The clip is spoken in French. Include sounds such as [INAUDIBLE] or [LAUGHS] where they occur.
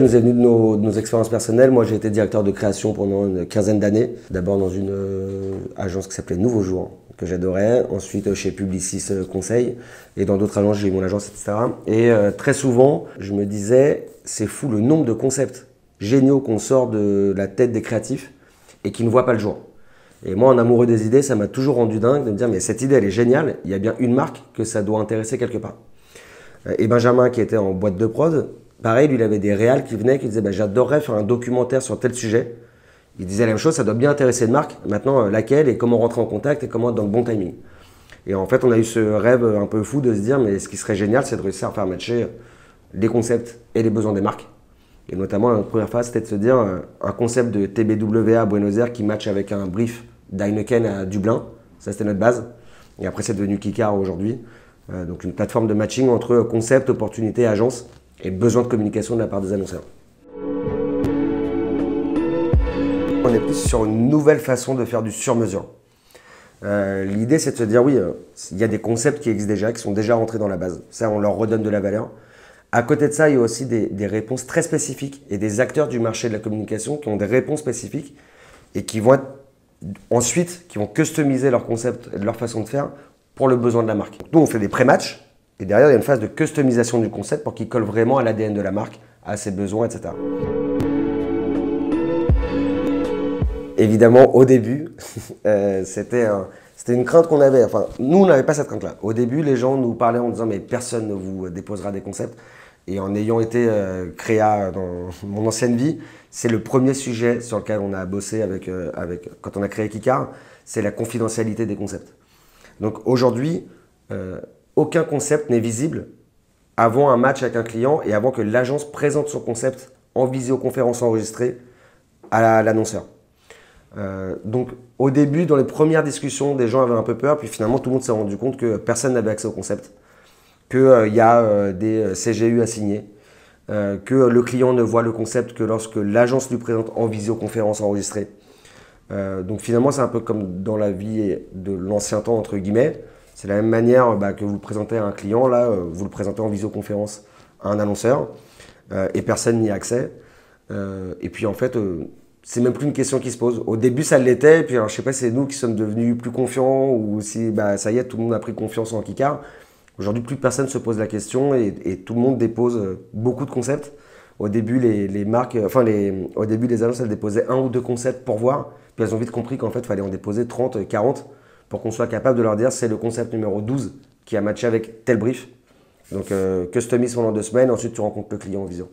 Nous est venue de nos, expériences personnelles. Moi, j'ai été directeur de création pendant une quinzaine d'années. D'abord dans une euh, agence qui s'appelait Nouveau Jour, que j'adorais. Ensuite euh, chez Publicis euh, Conseil. Et dans d'autres agences, j'ai eu mon agence, etc. Et très souvent, je me disais, c'est fou le nombre de concepts géniaux qu'on sort de la tête des créatifs et qui ne voient pas le jour. Et moi, en amoureux des idées, ça m'a toujours rendu dingue de me dire, mais cette idée, elle est géniale. Il y a bien une marque que ça doit intéresser quelque part. Et Benjamin, qui était en boîte de prod, pareil, lui, il avait des réals qui venaient, qui disaient bah, J'adorerais faire un documentaire sur tel sujet. Il disait la même chose, ça doit bien intéresser une marque. Maintenant, euh, laquelle et comment rentrer en contact et comment être dans le bon timing. Et en fait, on a eu ce rêve un peu fou de se dire Mais ce qui serait génial, c'est de réussir à faire matcher les concepts et les besoins des marques. Et notamment, notre première phase, c'était de se dire euh, un concept de TBWA à Buenos Aires qui match avec un brief d'Heineken à Dublin. Ça, c'était notre base. Et après, c'est devenu Kikar aujourd'hui. Euh, donc, une plateforme de matching entre concept, opportunité, agence et besoin de communication de la part des annonceurs. On est plus sur une nouvelle façon de faire du sur-mesure. Euh, L'idée, c'est de se dire, oui, euh, il y a des concepts qui existent déjà, qui sont déjà rentrés dans la base. Ça, on leur redonne de la valeur. À côté de ça, il y a aussi des, réponses très spécifiques et des acteurs du marché de la communication qui ont des réponses spécifiques et qui vont ensuite, qui vont customiser leur concept et leur façon de faire pour le besoin de la marque. Nous, on fait des pré-matchs et derrière, il y a une phase de customisation du concept pour qu'il colle vraiment à l'ADN de la marque, à ses besoins, etc. Évidemment, au début, [LAUGHS] euh, c'était un- c'était une crainte qu'on avait. Enfin, nous, on n'avait pas cette crainte-là. Au début, les gens nous parlaient en disant mais personne ne vous déposera des concepts. Et en ayant été euh, créa dans [LAUGHS] mon ancienne vie, c'est le premier sujet sur lequel on a bossé avec, euh, quand on a créé Kikar, c'est la confidentialité des concepts. Donc aujourd'hui, euh, aucun concept n'est visible avant un match avec un client et avant que l'agence présente son concept en visioconférence enregistrée à l'annonceur. Euh, donc au début, dans les premières discussions, des gens avaient un peu peur, puis finalement tout le monde s'est rendu compte que personne n'avait accès au concept, qu'il y a euh, des euh, CGU à signer, euh, que le client ne voit le concept que lorsque l'agence lui présente en visioconférence enregistrée. Euh, donc finalement, c'est un peu comme dans la vie de l'ancien temps, entre guillemets. C'est la même manière bah, que vous le présentez à un client, là, euh, vous le présentez en visioconférence à un annonceur, euh, et personne n'y a accès. Euh, et puis en fait, euh, c'est même plus une question qui se pose. Au début, ça l'était, et puis alors, je sais pas si c'est nous qui sommes devenus plus confiants, ou si bah, ça y est, tout le monde a pris confiance en Kikar. Aujourd'hui, plus personne se pose la question, et, tout le monde dépose euh, beaucoup de concepts. Au début, les, marques, euh, enfin, au début, les agences, elles déposaient un ou deux concepts pour voir, puis elles ont vite compris qu'en fait, il fallait en déposer 30, 40, pour qu'on soit capable de leur dire c'est le concept numéro 12 qui a matché avec tel brief. Donc, euh, customise pendant deux semaines, ensuite tu rencontres le client en vision.